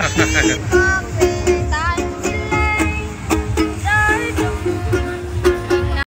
ハハハハ!